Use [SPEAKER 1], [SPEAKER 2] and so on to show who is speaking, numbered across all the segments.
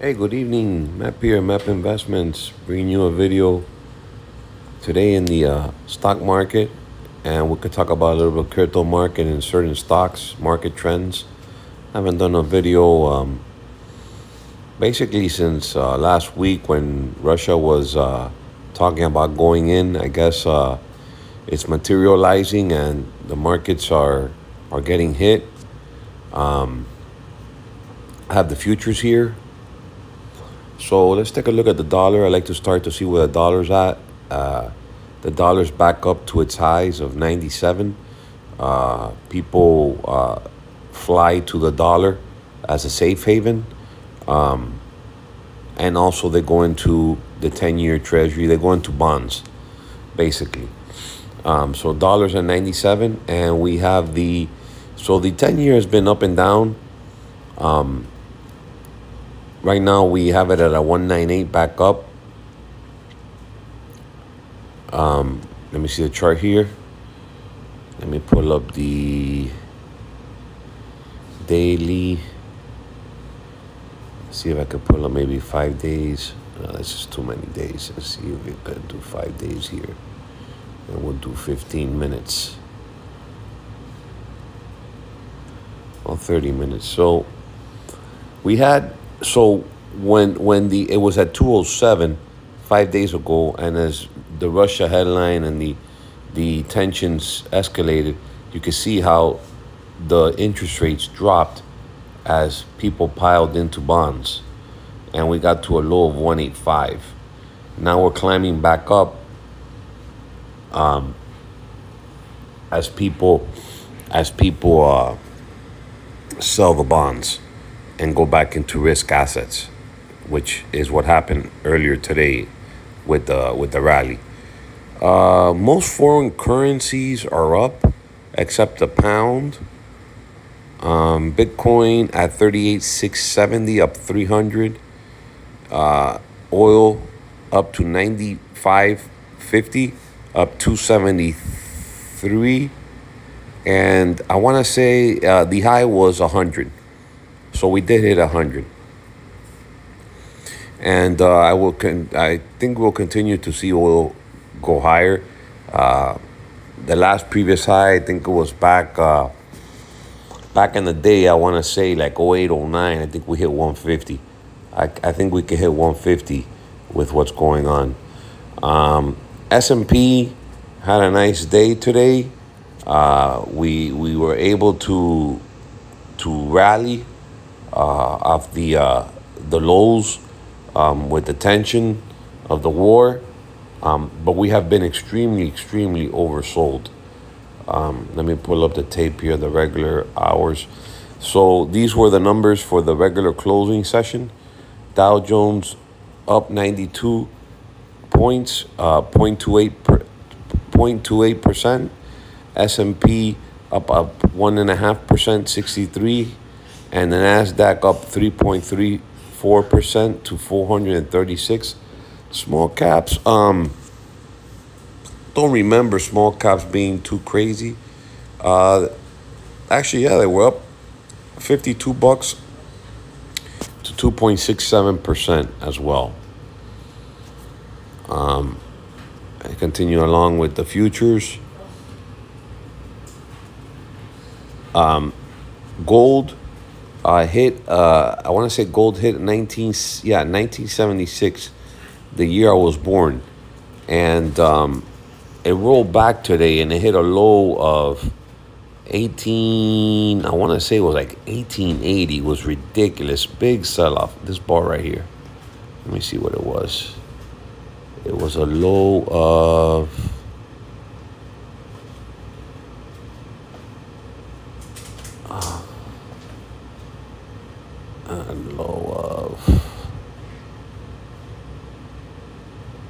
[SPEAKER 1] Hey, good evening. Mep here, Mep Investments, bringing you a video today in the uh, stock market, and we could talk about a little bit crypto market and certain stocks, market trends. I haven't done a video um, basically since uh, last week when Russia was uh, talking about going in. I guess uh, it's materializing, and the markets are are getting hit. Um, I have the futures here. So let's take a look at the dollar. I like to start to see where the dollar's at. Uh, the dollar's back up to its highs of 97. Uh, people uh, fly to the dollar as a safe haven. Um, and also they go into the 10-year treasury. They go into bonds, basically. Um, so dollars at 97. And we have the... So the 10-year has been up and down. Um, right now we have it at a 198 back up. Um, let me see the chart here. Let me pull up the daily. See if I can pull up maybe five days. No, that's just too many days. Let's see if we can do five days here. And we'll do 15 minutes. Or 30 minutes. So we had so when when the it was at 207 five days ago and as the russia headline and the the tensions escalated you could see how the interest rates dropped as people piled into bonds. And we got to a low of 185 now we're climbing back up um, as people as people uh, sell the bonds and go back into risk assets, which is what happened earlier today with the with the rally. Uh, most foreign currencies are up, except the pound. Um, Bitcoin at thirty eight six seventy, up three hundred. Uh, oil up to ninety five fifty, up two seventy three, and I want to say uh, the high was hundred. So we did hit 100. And uh, I will con- I think we'll continue to see oil go higher. Uh, the last previous high, I think it was back uh, back in the day, I want to say like 08, 09, I think we hit 150. I, I think we could hit 150 with what's going on. Um, S&P had a nice day today. Uh, we we were able to to rally uh, of the uh, the lows um, with the tension of the war, um, but we have been extremely, extremely oversold. Um, let me pull up the tape here, the regular hours. So these were the numbers for the regular closing session. Dow Jones up 92 points, uh, 0.28 per, 0.28%. S&P up up 1.5%, 63 and the Nasdaq up 3.34% to 436 small caps. Um don't remember small caps being too crazy. Uh actually yeah they were up 52 bucks to 2.67% as well. Um I continue along with the futures. Um gold uh, hit uh, I want to say gold hit 19 yeah 1976 the year I was born. And um, it rolled back today and it hit a low of 18 I want to say it was like 1880 it was ridiculous big sell off this bar right here. Let me see what it was. It was a low of low of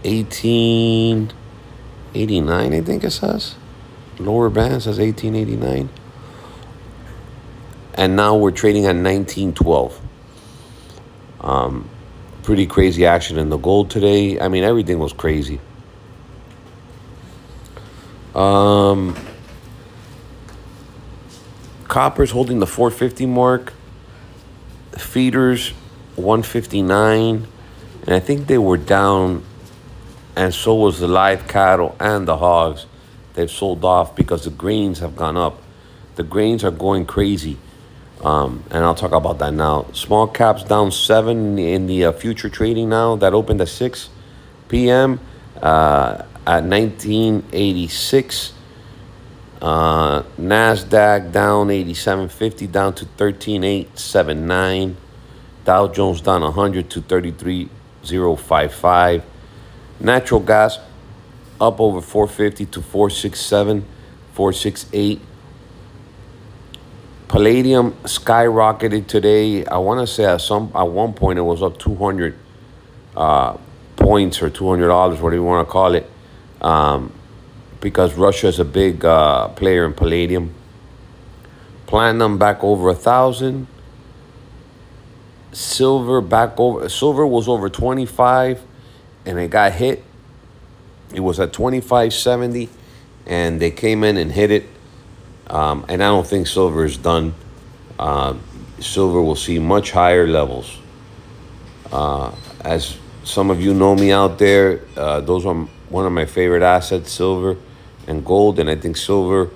[SPEAKER 1] 1889, I think it says. Lower band says 1889. And now we're trading at 1912. Um, pretty crazy action in the gold today. I mean, everything was crazy. Um, copper's holding the 450 mark feeders 159 and I think they were down and so was the live cattle and the hogs. They've sold off because the grains have gone up. The grains are going crazy. Um, and I'll talk about that now. Small caps down seven in the uh, future trading now. That opened at 6 p.m. Uh, at 1986. Uh, Nasdaq down 87.50 down to 13.879. Dow Jones down 100 to 33.055. Natural gas up over 450 to 467, 468. Palladium skyrocketed today. I want to say at some at one point it was up 200 uh, points or 200 dollars, whatever you want to call it. Um, because Russia is a big uh, player in palladium. Platinum back over a thousand. Silver back over. Silver was over 25 and it got hit. It was at 25.70 and they came in and hit it. Um, and I don't think silver is done. Uh, silver will see much higher levels. Uh, as some of you know me out there, uh, those are one of my favorite assets, silver and gold, and I think silver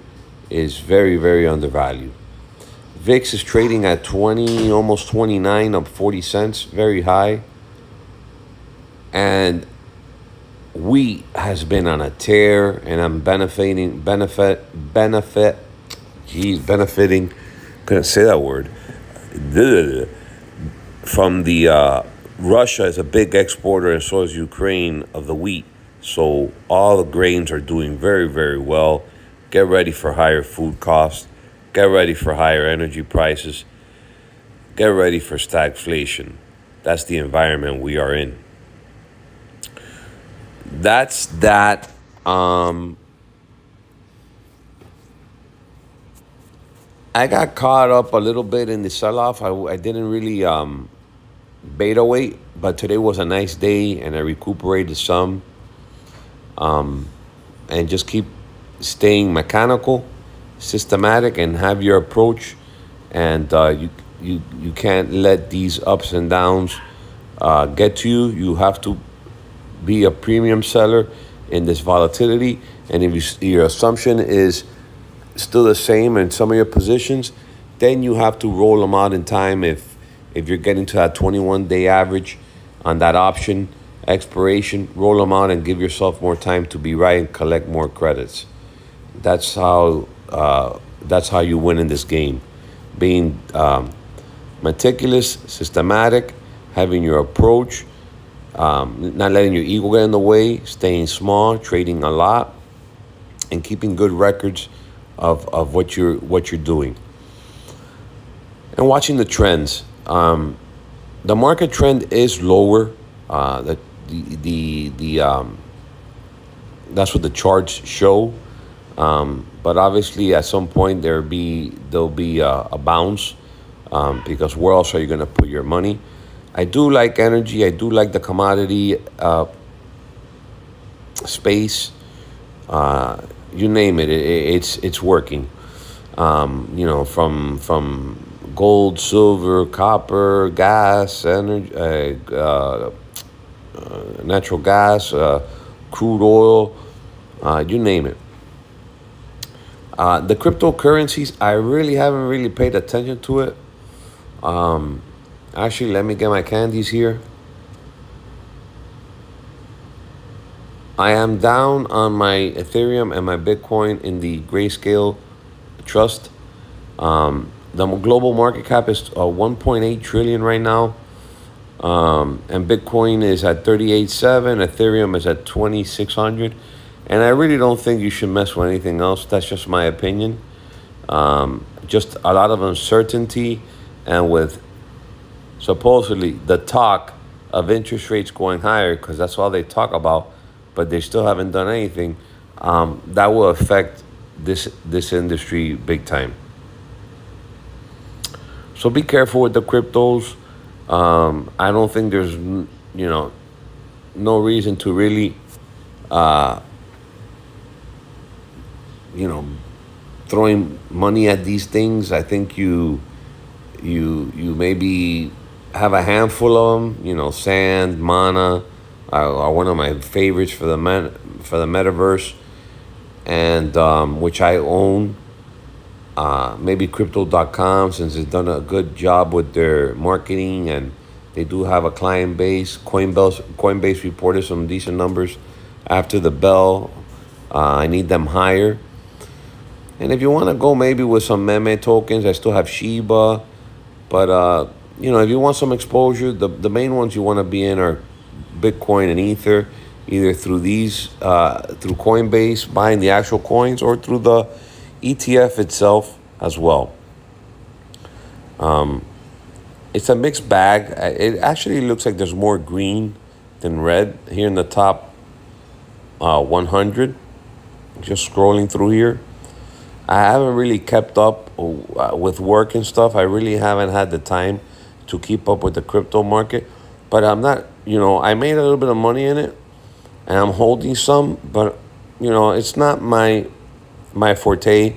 [SPEAKER 1] is very, very undervalued. VIX is trading at 20, almost 29, up 40 cents, very high. And wheat has been on a tear, and I'm benefiting, benefit, benefit, geez, benefiting, couldn't say that word, from the, uh, Russia is a big exporter, and so is Ukraine, of the wheat. So all the grains are doing very, very well. Get ready for higher food costs. Get ready for higher energy prices. Get ready for stagflation. That's the environment we are in. That's that. Um, I got caught up a little bit in the sell off. I, I didn't really um, beta weight, but today was a nice day and I recuperated some um, and just keep staying mechanical, systematic, and have your approach. And uh, you you you can't let these ups and downs uh, get to you. You have to be a premium seller in this volatility. And if you, your assumption is still the same in some of your positions, then you have to roll them out in time. If if you're getting to that 21 day average on that option expiration, roll them out and give yourself more time to be right and collect more credits. That's how uh, that's how you win in this game. Being um, meticulous, systematic, having your approach, um, not letting your ego get in the way, staying small, trading a lot, and keeping good records of, of what you're what you're doing. And watching the trends. Um, the market trend is lower. Uh, the the the um, that's what the charts show. Um, but obviously, at some point there be there'll be a, a bounce um, because where else are you going to put your money? I do like energy. I do like the commodity uh, space. Uh, you name it, it, it's it's working. Um, you know, from from gold, silver, copper, gas, energy, uh, uh uh, natural gas, uh, crude oil, you name it. The cryptocurrencies, I really haven't really paid attention to it. Um, actually, let me get my candies here. I am down on my Ethereum and my Bitcoin in the Grayscale Trust. Um, the global market cap is uh, 1.8 trillion right now. Um, and Bitcoin is at 38.7, Ethereum is at 2600. And I really don't think you should mess with anything else. That's just my opinion. Um, just a lot of uncertainty, and with supposedly the talk of interest rates going higher, because that's all they talk about, but they still haven't done anything. Um, that will affect this this industry big time. So be careful with the cryptos. Um, I don't think there's, you know, no reason to really, uh, you know, throwing money at these things. I think you, you, you maybe have a handful of them. You know, Sand, Mana are, are one of my favorites for the met, for the metaverse, and um, which I own. Uh, maybe crypto.com since it's done a good job with their marketing and they do have a client base. Coinbase Coinbase reported some decent numbers after the bell. Uh, I need them higher. And if you want to go maybe with some meme tokens, I still have Shiba. But, uh, you know, if you want some exposure, the, the main ones you want to be in are Bitcoin and Ether, either through these, uh, through Coinbase, buying the actual coins, or through the ETF itself as well. Um, it's a mixed bag. It actually looks like there's more green than red here in the top uh, 100. Just scrolling through here. I haven't really kept up uh, with work and stuff. I really haven't had the time to keep up with the crypto market. But I'm not, you know, I made a little bit of money in it and I'm holding some, but you know, it's not my my forte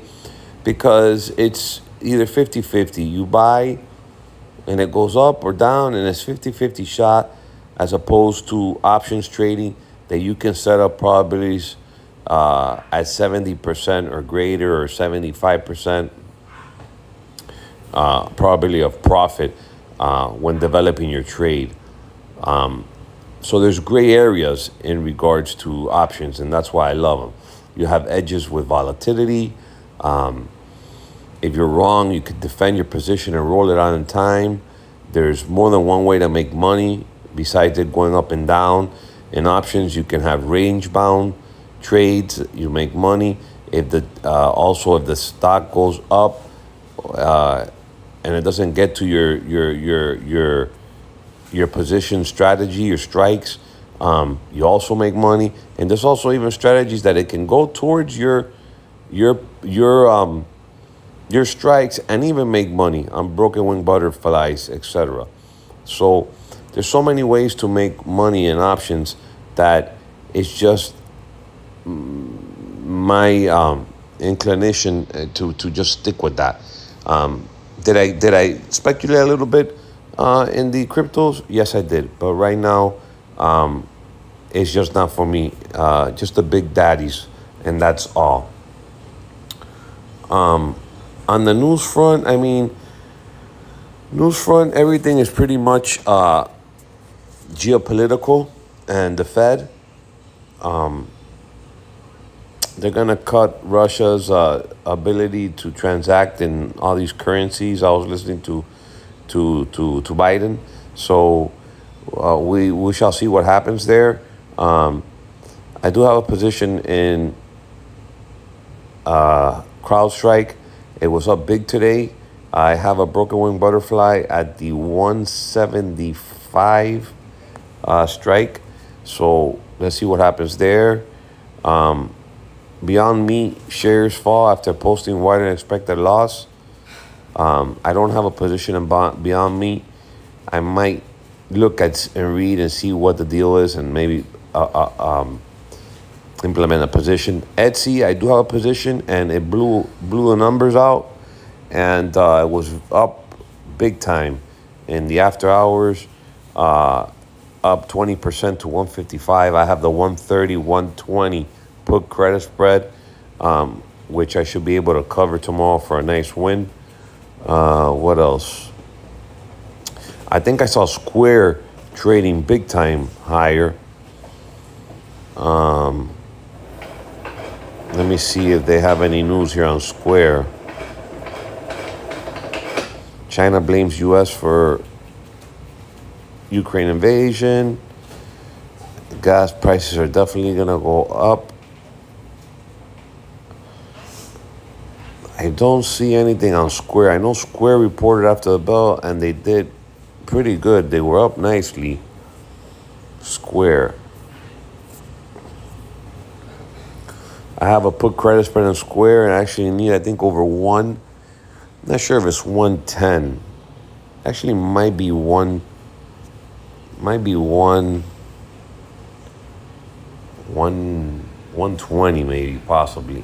[SPEAKER 1] because it's either 50-50. You buy and it goes up or down and it's 50-50 shot as opposed to options trading that you can set up probabilities uh, at 70% or greater or 75% uh, probability of profit uh, when developing your trade. Um, so there's gray areas in regards to options, and that's why I love them. You have edges with volatility. Um, if you're wrong, you could defend your position and roll it out in time. There's more than one way to make money besides it going up and down. In options, you can have range bound trades, you make money. If the uh, also if the stock goes up uh, and it doesn't get to your your your your your position strategy, your strikes, um, you also make money. And there's also even strategies that it can go towards your your your um your strikes and even make money on broken wing butterflies, etc. So there's so many ways to make money in options that it's just my um, inclination uh, to to just stick with that. Um, did I did I speculate a little bit uh, in the cryptos? Yes, I did. But right now, um, it's just not for me. Uh, just the big daddies, and that's all. Um, on the news front, I mean, news front, everything is pretty much uh, geopolitical, and the Fed. Um, they're going to cut Russia's uh, ability to transact in all these currencies. I was listening to to to to Biden, so uh, we we shall see what happens there. Um, I do have a position in uh, CrowdStrike. It was up big today. I have a broken wing butterfly at the 175 uh, strike. So let's see what happens there. Um, Beyond Meat shares fall after posting wider than expected loss. Um, I don't have a position in Beyond Meat. I might look at and read and see what the deal is and maybe uh, uh, um, implement a position. Etsy, I do have a position and it blew blew the numbers out and uh, it was up big time in the after hours. Uh, up 20% to 155. I have the 130, 120 put credit spread, um, which I should be able to cover tomorrow for a nice win. Uh, what else? I think I saw Square trading big time higher. Um, let me see if they have any news here on Square. China blames U.S. for Ukraine invasion. gas prices are definitely going to go up. I don't see anything on Square. I know Square reported after the bell and they did pretty good. They were up nicely. Square. I have a put credit spread on Square and I actually need, I think, over one. I'm not sure if it's 110. Actually, might be one. Might be one. One. 120 maybe, possibly.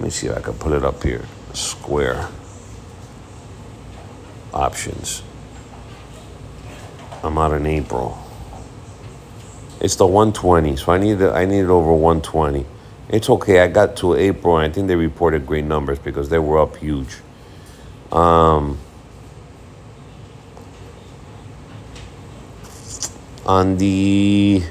[SPEAKER 1] Let me see if I can pull it up here. Square options. I'm out in April. It's the 120, so I need it, I need it over 120. It's okay. I got to April, and I think they reported great numbers because they were up huge. Um, on the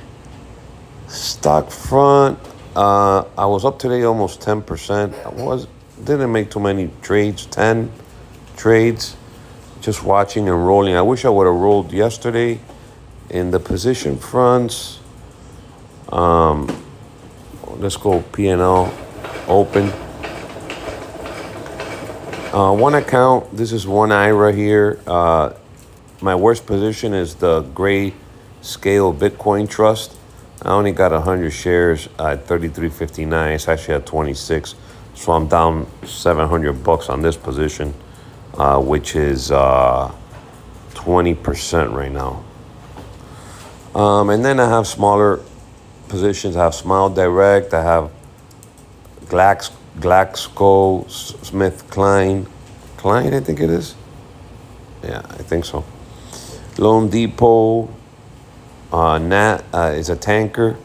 [SPEAKER 1] stock front, uh, I was up today almost 10%. I was didn't make too many trades, 10 trades, just watching and rolling. I wish I would have rolled yesterday in the position fronts. Um, let's go P&L open. Uh, one account, this is one IRA here. Uh, my worst position is the gray scale Bitcoin trust. I only got 100 shares at 33.59. It's actually at 26. So I'm down 700 bucks on this position, uh, which is uh, 20% right now. Um, and then I have smaller positions. I have Smile Direct. I have Glax, Glaxo, Smith Kline. Kline, I think it is. Yeah, I think so. Loan Depot, uh, Nat uh, is a tanker.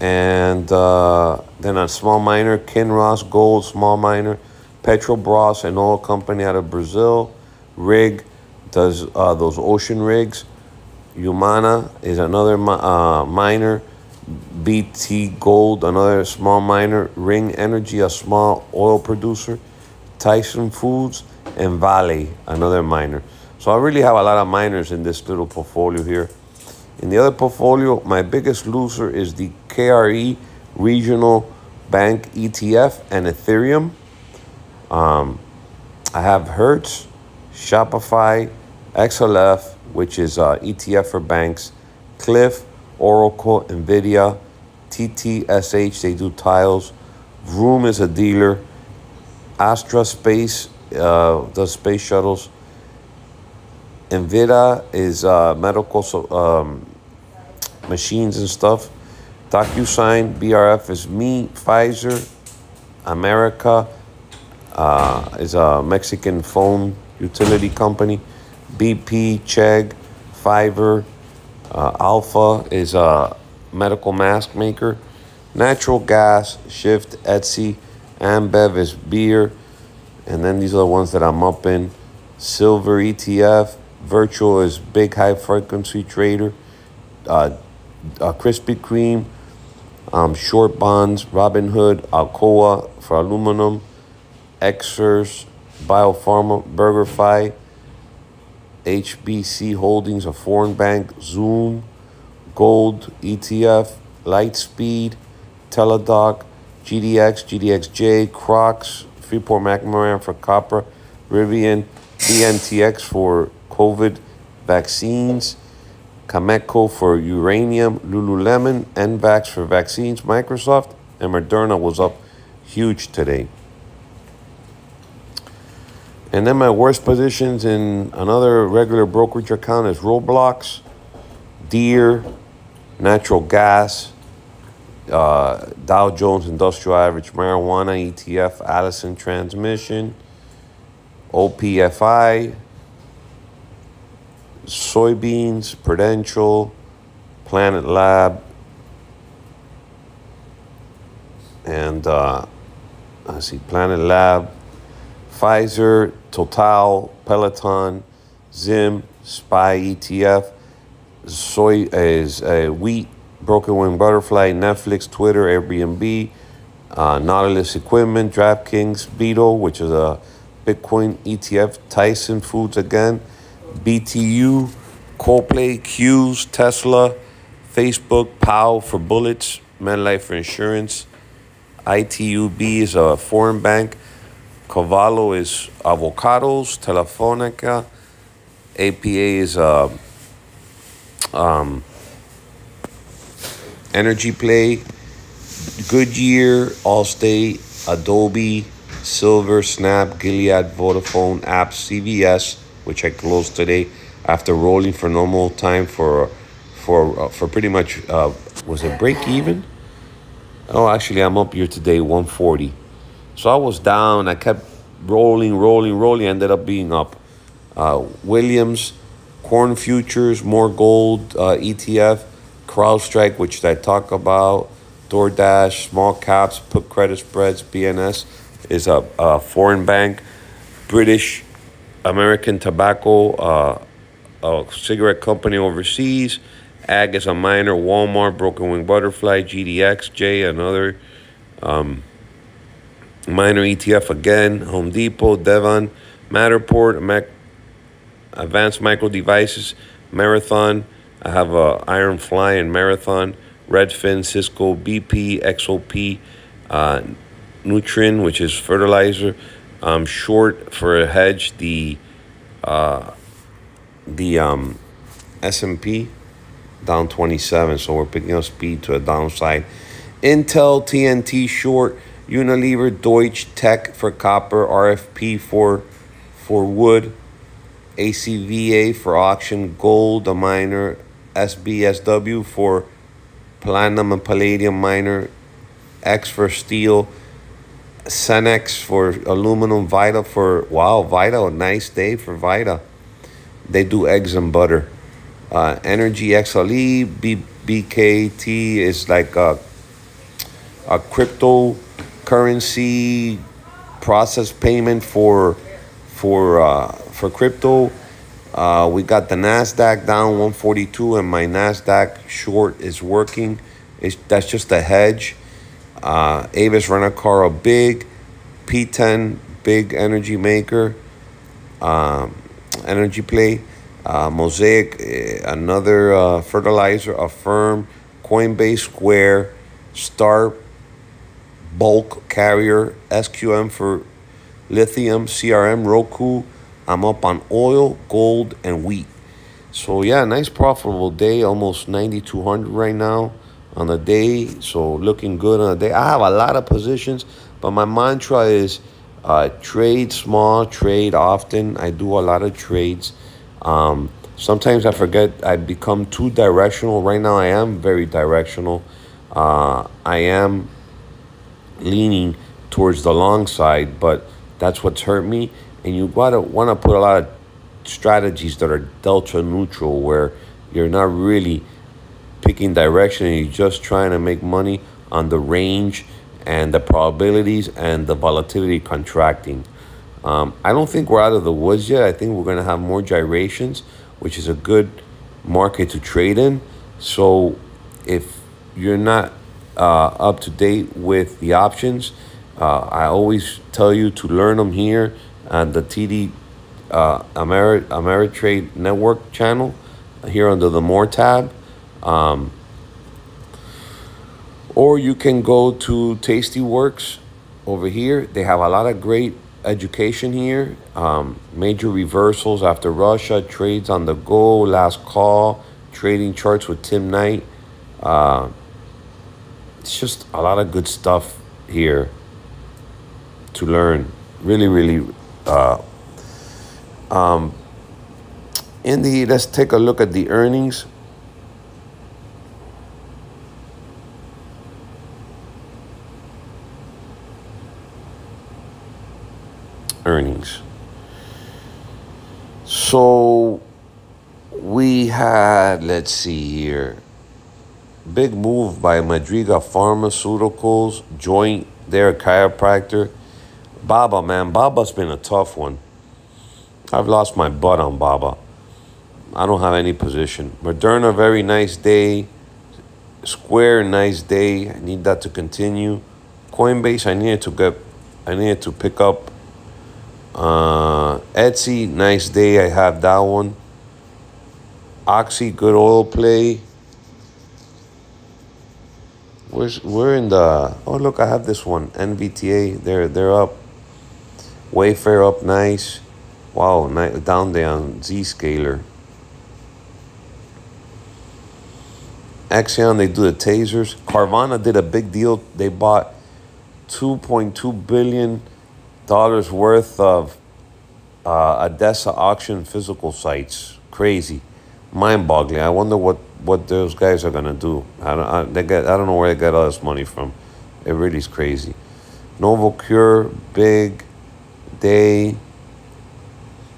[SPEAKER 1] And uh, then a small miner, Kinross Gold, small miner, Petrobras, an oil company out of Brazil. Rig does uh, those ocean rigs. Humana is another uh, miner. B2Gold, another small miner. Ring Energy, a small oil producer. Tyson Foods, and Vale, another miner. So I really have a lot of miners in this little portfolio here. In the other portfolio, my biggest loser is the KRE Regional Bank ETF and Ethereum. Um, I have Hertz, Shopify, XLF, which is uh, ETF for banks, Cliff, Oracle, NVIDIA, TTSH, they do tiles. Vroom is a dealer. Astra Space uh, does space shuttles. NVIDIA is uh, medical um, machines and stuff. DocuSign, BRF is me. Pfizer, America uh, is a Mexican phone utility company. BP, Chegg, Fiverr, uh, Alpha is a medical mask maker. Natural gas, Shift, Etsy, Ambev is beer. And then these are the ones that I'm up in. Silver ETF, Virtual is big high frequency trader. Uh, uh, Krispy Kreme, um, short bonds, Robinhood, Alcoa for aluminum, Exers, Biopharma, BurgerFi, HSBC Holdings, a foreign bank, Zoom, Gold, ETF, Lightspeed, Teladoc, GDX, GDXJ, Crocs, Freeport McMoran for copper, Rivian, BNTX for COVID vaccines, Cameco for uranium, Lululemon, NVAX for vaccines, Microsoft, and Moderna was up huge today. And then my worst positions in another regular brokerage account is Roblox, Deere, natural gas, uh, Dow Jones Industrial Average Marijuana ETF, Allison Transmission, OPFI, soybeans, Prudential, Planet Lab, and uh, I see Planet Lab, Pfizer, Total, Peloton, Zim, SPY ETF, soy is a uh, wheat, broken wing butterfly, Netflix, Twitter, Airbnb, uh, Nautilus Equipment, DraftKings, Beetle, which is a Bitcoin ETF, Tyson Foods again. BTU, Coldplay, Q's, Tesla, Facebook, POW for bullets, MetLife for insurance, ITUB is a foreign bank, Calavo is avocados, Telefonica, APA is a um, energy play, Goodyear, Allstate, Adobe, Silver, Snap, Gilead, Vodafone, Apps, CVS, which I closed today after rolling for normal time for for uh, for pretty much uh, was it break even? Oh, actually, I'm up here today 140. So I was down. I kept rolling, rolling, rolling. Ended up being up. Uh, Williams, corn futures, more gold uh, ETF, CrowdStrike, which I talk about, DoorDash, small caps, put credit spreads, BNS is a, a foreign bank, British American Tobacco, uh, a cigarette company overseas, Ag is a miner, Walmart, Broken Wing Butterfly, GDX, J, another um, miner ETF again, Home Depot, Devon, Matterport, Mac, Advanced Micro Devices, Marathon. I have a Iron Fly and Marathon, Redfin, Cisco, BP, XOP, uh, Nutrien, which is fertilizer. Um, short for a hedge the uh, the um, S&P down 27, so we're picking up speed to a downside. Intel, TNT short, Unilever, Deutsche Tech for copper, RFP for for wood, ACVA for auction, gold, a miner, SBSW for platinum and palladium miner, X for steel, Cenex for aluminum, Vita for, wow, Vita, a nice day for Vita. They do eggs and butter. Uh, Energy XLE, B, BKT is like a, a cryptocurrency process payment for for uh, for crypto. Uh, we got the Nasdaq down 142, and my Nasdaq short is working. It's, that's just a hedge. Uh, Avis Rent-A-Car, big P10, big energy maker, um, energy play. Uh, Mosaic, eh, another uh, fertilizer, Affirm, Coinbase, Square, Star, Bulk Carrier, SQM for lithium, CRM, Roku. I'm up on oil, gold, and wheat. So yeah, nice profitable day, almost 9,200 right now on the day. So looking good on the day. I have a lot of positions, but my mantra is uh, trade small, trade often. I do a lot of trades. Um, sometimes I forget I become too directional. Right now, I am very directional. Uh, I am leaning towards the long side, but that's what's hurt me. And you gotta want to put a lot of strategies that are delta neutral, where you're not really picking direction and you're just trying to make money on the range and the probabilities and the volatility contracting. Um, I don't think we're out of the woods yet. I think we're going to have more gyrations, which is a good market to trade in. So if you're not uh, up to date with the options, uh, I always tell you to learn them here on the TD uh, Ameri- Ameritrade Network channel here under the More tab. Um, or you can go to Tastyworks over here. They have a lot of great education here. Um, major reversals after Russia, trades on the go, last call, trading charts with Tim Knight. Uh, it's just a lot of good stuff here to learn. Really, really. Uh, um, in the let's take a look at the earnings. Earnings. So we had, let's see here, big move by Madrigal Pharmaceuticals, joint their chiropractor. Baba, man, Baba's been a tough one. I've lost my butt on Baba. I don't have any position. Moderna, very nice day. Square, nice day. I need that to continue. Coinbase, I needed to get, I needed to pick up uh, Etsy, nice day. I have that one. Oxy, good oil play. Where's we're in the oh look I have this one NVTA they're they're up Wayfair up nice wow night down there on Zscaler Axon they do the tasers Carvana did a big deal they bought 2.2 billion dollars worth of uh, ADESA auction physical sites. Crazy, mind-boggling. I wonder what, what those guys are gonna do. I don't, I, they get, I don't know where they get all this money from. It really is crazy. Novocure, big day.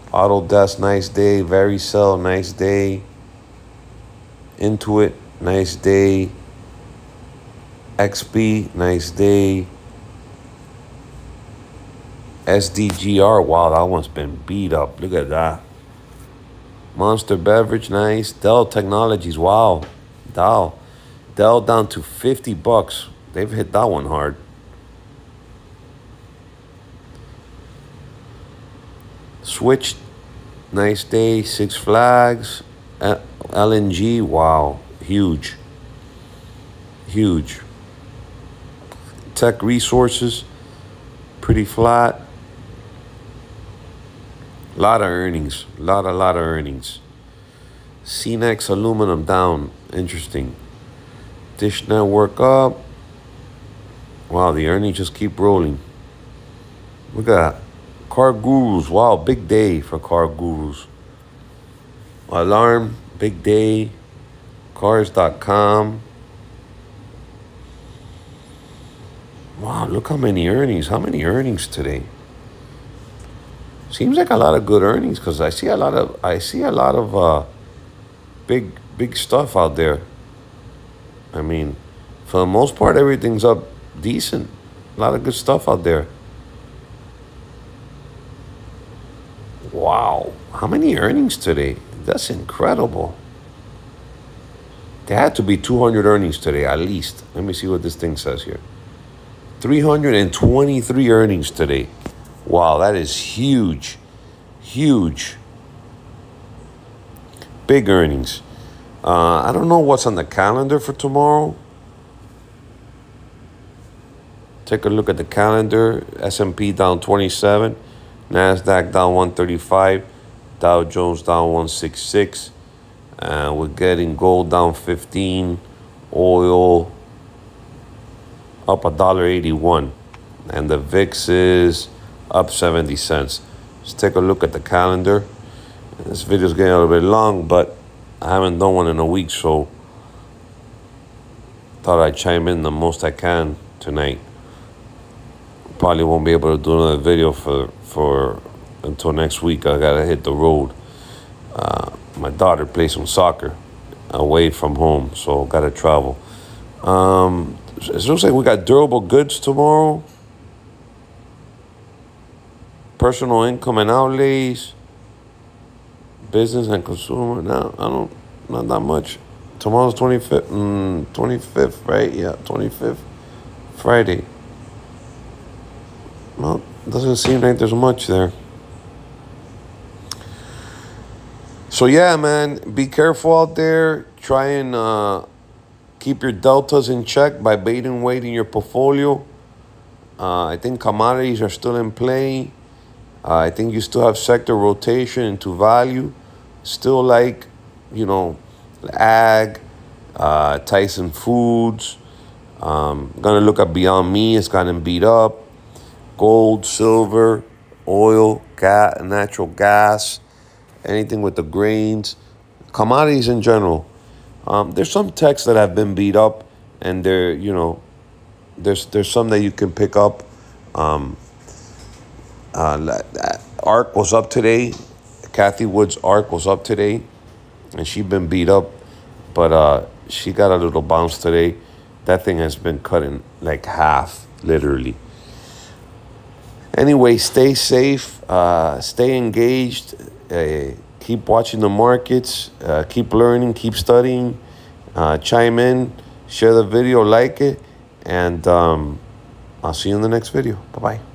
[SPEAKER 1] Autodesk, nice day. Vericel, nice day. Intuit, nice day. XP, nice day. SDGR, wow, that one's been beat up. Look at that. Monster Beverage, nice. Dell Technologies, wow. Dell. Dell down to 50 bucks. They've hit that one hard. Switch, nice day. Six Flags. LNG, wow. Huge. Huge. Teck Resources, pretty flat. Lot of earnings. A lot, a lot of earnings. CNX aluminum down. Interesting. Dish Network up. Wow, the earnings just keep rolling. Look at that. CarGurus. Wow, big day for Car CarGurus. Alarm, big day. Cars.com. Wow, look how many earnings. How many earnings today? Seems like a lot of good earnings because I see a lot of I see a lot of uh, big big stuff out there. I mean, for the most part, everything's up decent. A lot of good stuff out there. Wow, how many earnings today? That's incredible. There had to be 200 earnings today, at least. Let me see what this thing says here. 323 earnings today. Wow, that is huge. Huge. Big earnings. Uh, I don't know what's on the calendar for tomorrow. Take a look at the calendar. S&P down 27. NASDAQ down 135. Dow Jones down 166. And we're getting gold down 15. Oil up a dollar 81. And the VIX is up 70 cents. Let's take a look at the calendar. This video is getting a little bit long, but I haven't done one in a week, so thought I'd chime in the most I can tonight. Probably won't be able to do another video for for until next week. I gotta hit the road. Uh, my daughter plays some soccer away from home, so gotta travel. Um, it looks like we got durable goods tomorrow personal income and outlays, business and consumer. Now I don't, not that much. Tomorrow's 25th, mm, 25th, right? Yeah, 25th, Friday. Well, doesn't seem like there's much there. So yeah, man, be careful out there. Try and uh, keep your deltas in check by beta weight in your portfolio. Uh, I think commodities are still in play. I think you still have sector rotation into value. Still like, you know, ag, uh, Tyson Foods. Um, gonna look at Beyond Meat. It's gotten beat up. Gold, silver, oil, gas, natural gas, anything with the grains, commodities in general. Um, there's some techs that have been beat up, and they're you know, there's there's some that you can pick up. Um, uh, ARK was up today. Cathie Wood's ARK was up today, and she been beat up, but uh, she got a little bounce today. That thing has been cut in like half, literally. Anyway, stay safe, uh, stay engaged, uh, keep watching the markets, uh, keep learning, keep studying, uh, chime in, share the video, like it, and um, I'll see you in the next video. Bye bye.